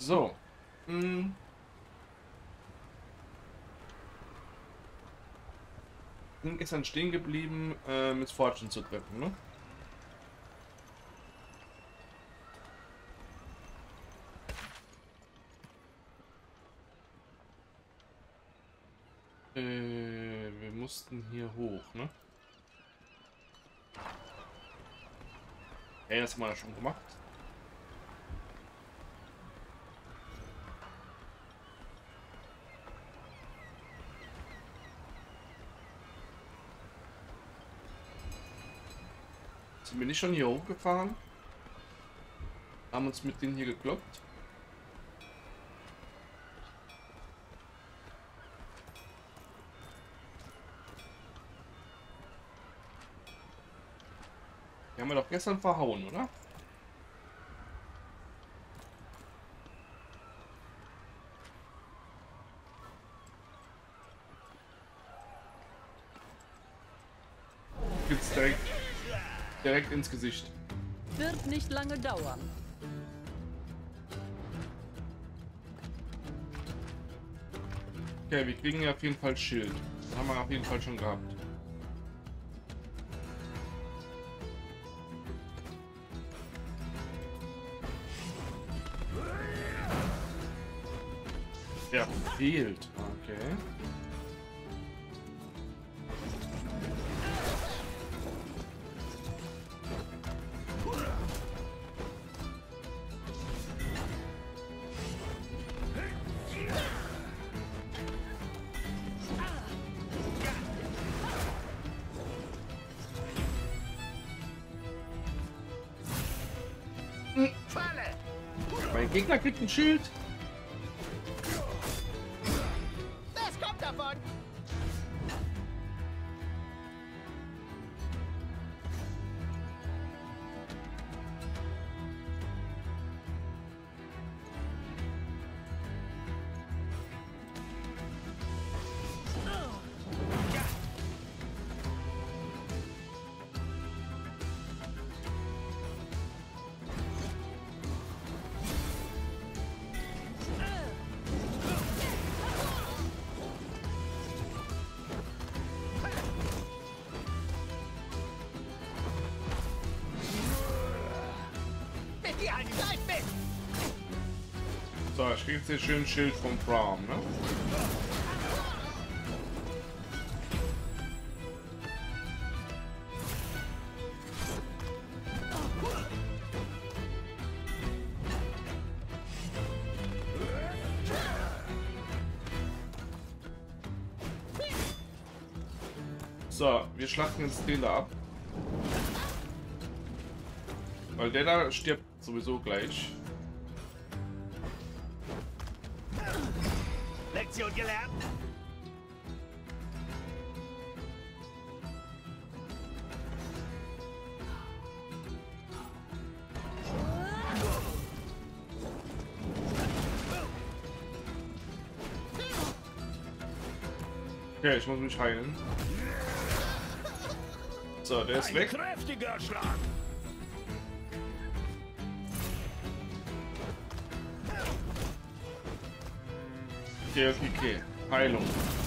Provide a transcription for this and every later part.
So. Hm. Bin gestern stehen geblieben, äh, mit Fortune zu treffen, ne? Äh, wir mussten hier hoch, ne? Hey, das haben wir ja schon gemacht. Sind wir nicht schon hier hochgefahren? Haben uns mit denen hier gekloppt? Die haben wir doch gestern verhauen, oder? Ins Gesicht. Wird nicht lange dauern. Okay, wir kriegen ja auf jeden Fall Schild. Das haben wir auf jeden Fall schon gehabt. Der fehlt. Okay. Gegner kriegt ein Schild. So, ich krieg jetzt hier schön ein Schild vom Prom, ne? So, wir schlachten jetzt da ab. Weil der da stirbt sowieso gleich. Lektion gelernt. Okay, ich muss mich heilen. So, der ist Ein weg. kräftiger Schlag. Okay. Heilung.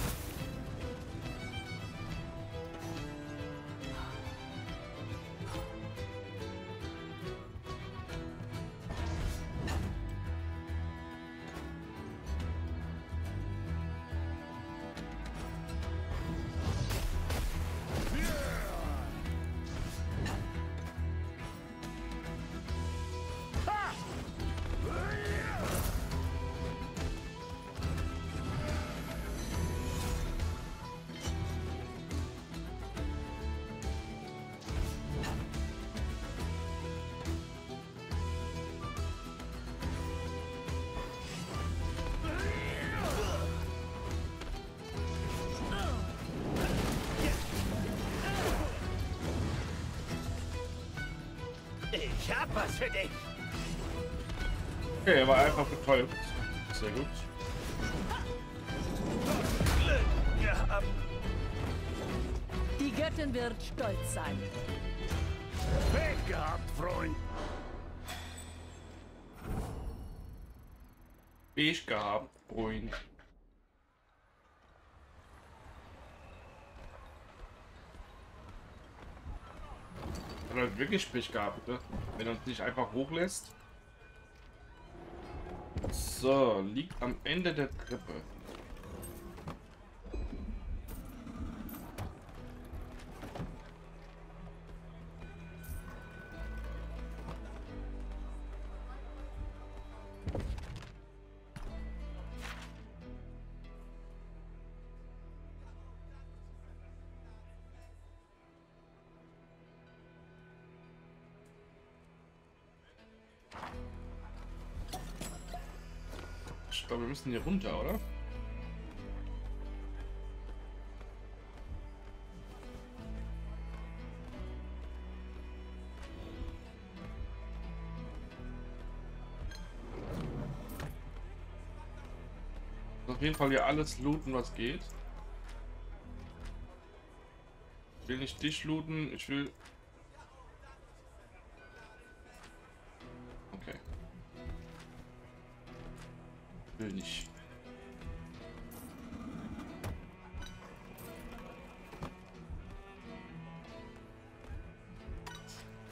Ich hab was für dich. Okay, er war einfach betäubt. Sehr gut. Die Göttin wird stolz sein. Pech gehabt, Freund. Beige gehabt, Freund. Hat er wirklich Pech gehabt, ne? Wenn er uns nicht einfach hochlässt. So, liegt am Ende der Treppe. Ich glaube, wir müssen hier runter, oder? Auf jeden Fall hier alles looten, was geht. Ich will nicht dich looten, ich will... Will nicht.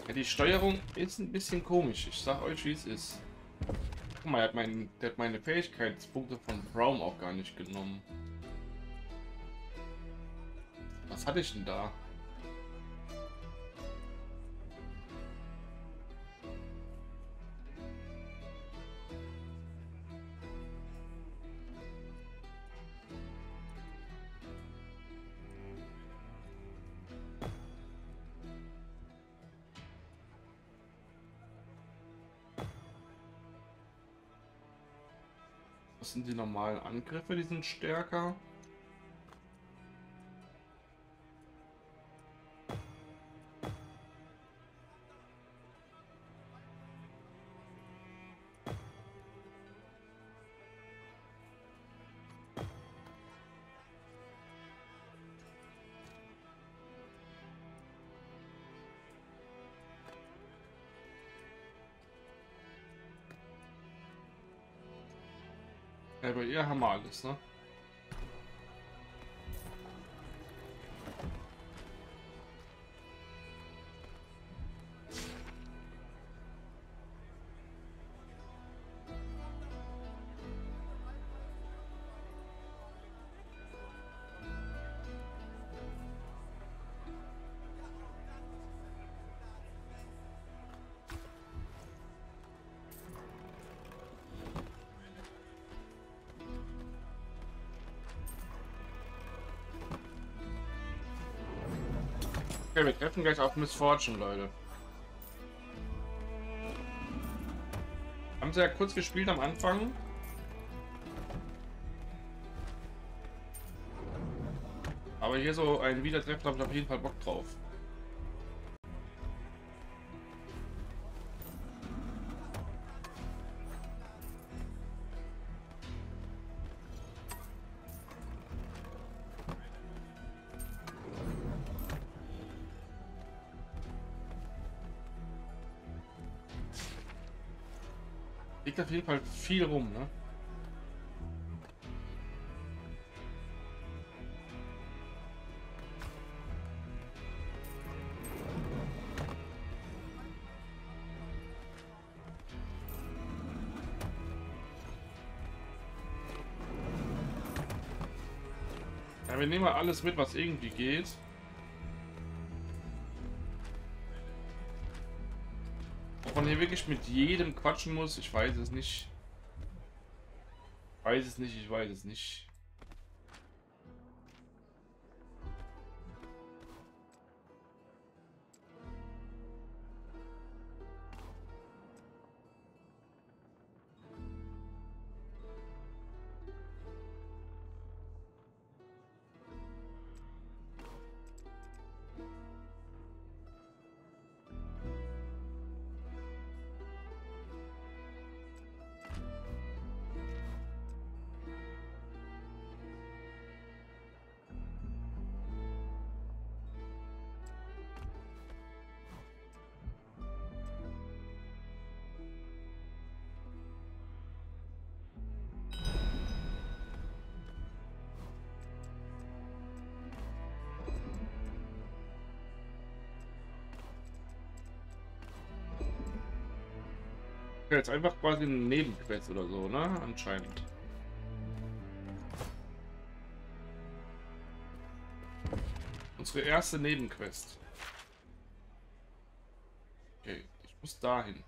Ja, die Steuerung ist ein bisschen komisch. Ich sag euch, wie es ist. Guck mal, er hat mein, der hat meine Fähigkeitspunkte von Braum auch gar nicht genommen. Was hatte ich denn da? Was sind die normalen Angriffe? Die sind stärker. Ja, bei ihr haben wir alles, ne? Okay, wir treffen gleich auf Miss Fortune, Leute. Haben sie ja kurz gespielt am Anfang. Aber hier so ein Wiedertreffen habe ich auf jeden Fall Bock drauf. Jeden Fall viel rum, ne? Wir nehmen mal alles mit, was irgendwie geht. Wirklich mit jedem quatschen muss, ich weiß es nicht. Weiß es nicht, ich weiß es nicht. Jetzt einfach quasi ein Nebenquest oder so, ne? Anscheinend. Unsere erste Nebenquest. Okay, ich muss dahin.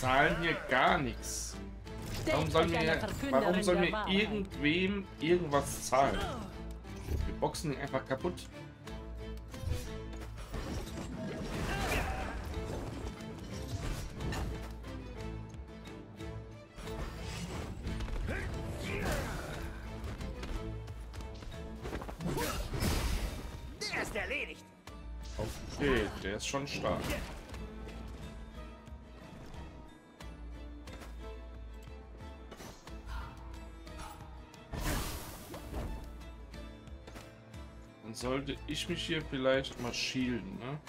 Zahlen hier gar nichts. Warum soll Stellt euch mir, einer Verkünderin warum soll der mir Wahrheit. irgendwem irgendwas zahlen? Wir boxen ihn einfach kaputt. Der ist erledigt. Okay, der ist schon stark. Dann sollte ich mich hier vielleicht mal shielden, ne?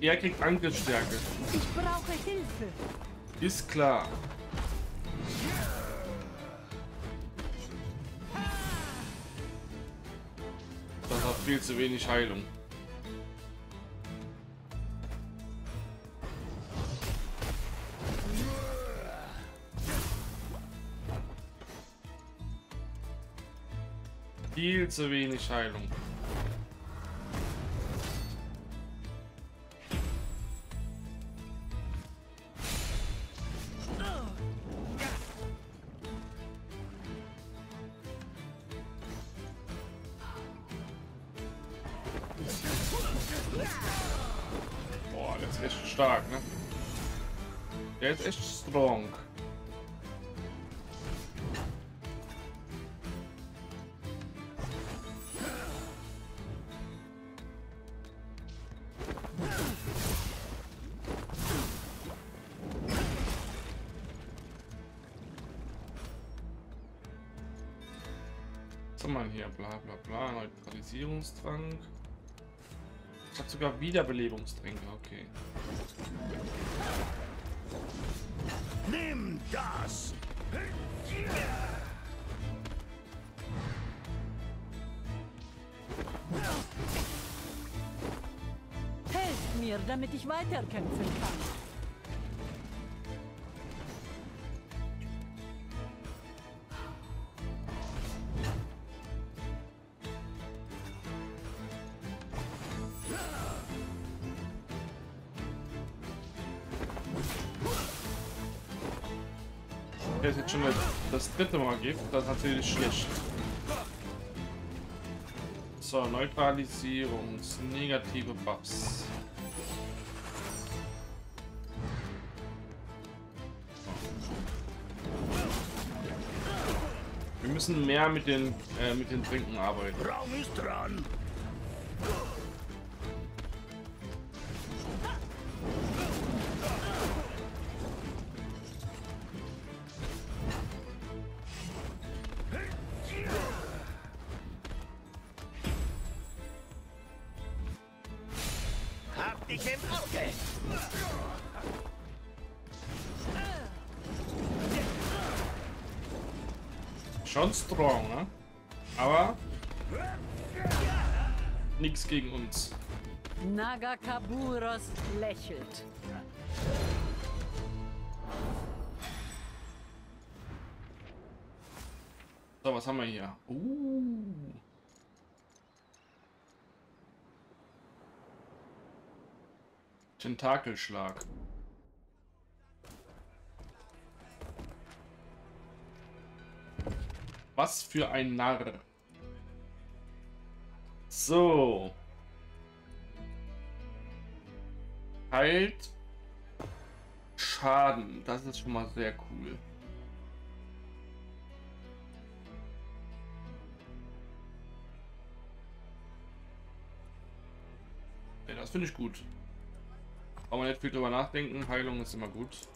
Er kriegt Angriffsstärke. Ich brauche Hilfe. Ist klar. Das hat viel zu wenig Heilung. Viel zu wenig Heilung. Haben wir hier? Bla bla bla. Neutralisierungstrank. Ich hab sogar Wiederbelebungstränke, okay. Nimm das. Helft mir, damit ich weiterkämpfen kann. Der ist jetzt schon das, dritte Mal Gift, das natürlich schlecht. So, Neutralisierungs, negative Buffs. Wir müssen mehr mit den, äh, mit den Trinken arbeiten. Raum ist dran. Schon strong, ne? Aber nichts gegen uns. Nagakaburos lächelt. So, was haben wir hier? Uh. Tentakelschlag. Was für ein Narr. So. Heilt Schaden. Das ist schon mal sehr cool. Ja, das finde ich gut. Braucht man nicht viel drüber nachdenken. Heilung ist immer gut.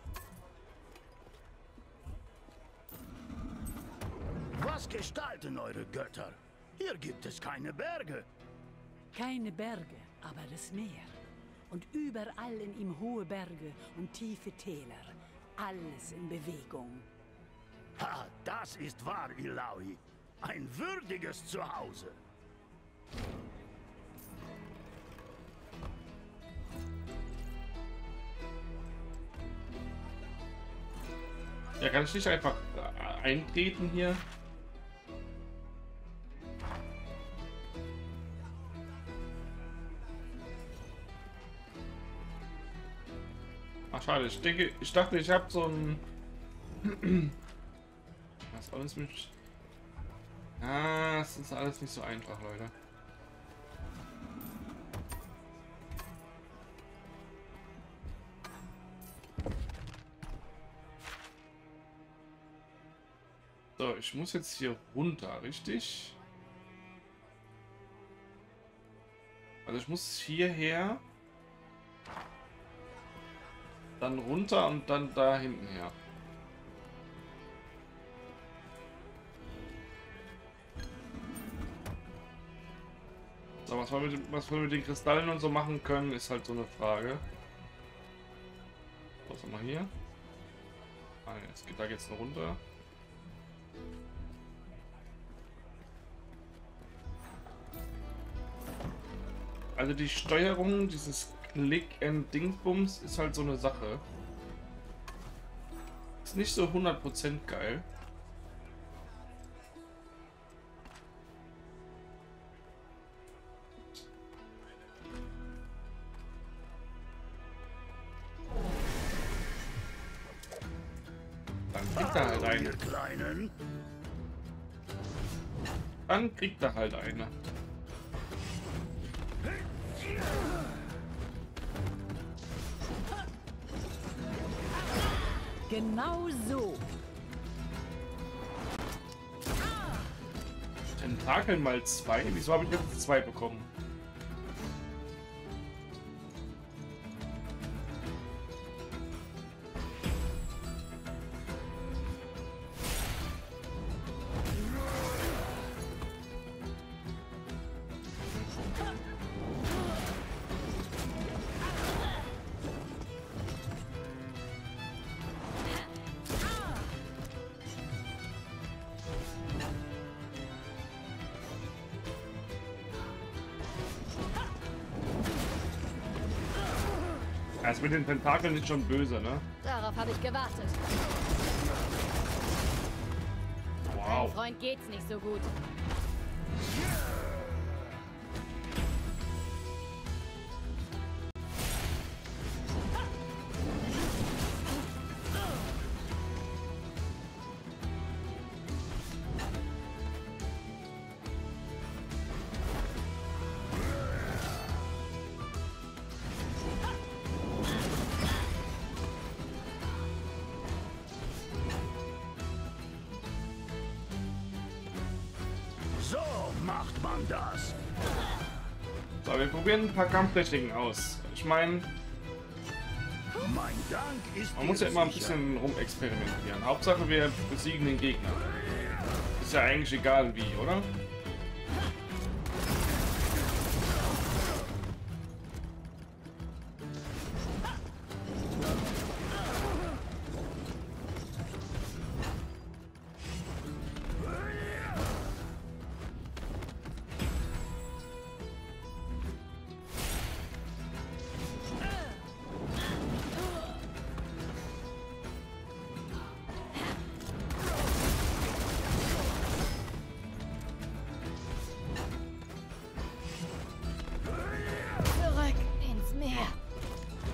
Was gestalten eure Götter? Hier gibt es keine Berge. Keine Berge, aber das Meer. Und überall in ihm hohe Berge und tiefe Täler. Alles in Bewegung. Ha, das ist wahr, Ilaui. Ein würdiges Zuhause. Ja, kann ich nicht einfach eintreten hier? Schade, ich denke, ich dachte, ich habe so ein... Was alles mit... Ah, es ist alles nicht so einfach, Leute. So, ich muss jetzt hier runter, richtig? Also ich muss hierher, dann runter und dann da hinten her. So, was wir, mit, was wir mit den Kristallen und so machen können, ist halt so eine Frage. Was haben wir hier? Ah, jetzt geht da jetzt noch runter. Also die Steuerung, dieses Click and Dingsbums ist halt so eine Sache. Ist nicht so 100% geil. Dann kriegt er halt eine. Dann kriegt er halt eine. Genau so. Tentakel mal zwei? Wieso habe ich jetzt zwei bekommen? Ist mit den Tentakeln nicht schon böse, ne? Darauf habe ich gewartet. Wow. Freund geht's nicht so gut. Wir probieren ein paar Kampftechniken aus. Ich meine, Mein Dank ist man muss ja immer ein bisschen rumexperimentieren. Hauptsache, wir besiegen den Gegner. Ist ja eigentlich egal wie, oder?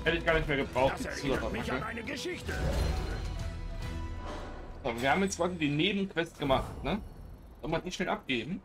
Hätte ich gar nicht mehr gebraucht, die Geschichte. So, wir haben jetzt quasi die Nebenquest gemacht, ne? Soll man die schnell abgeben?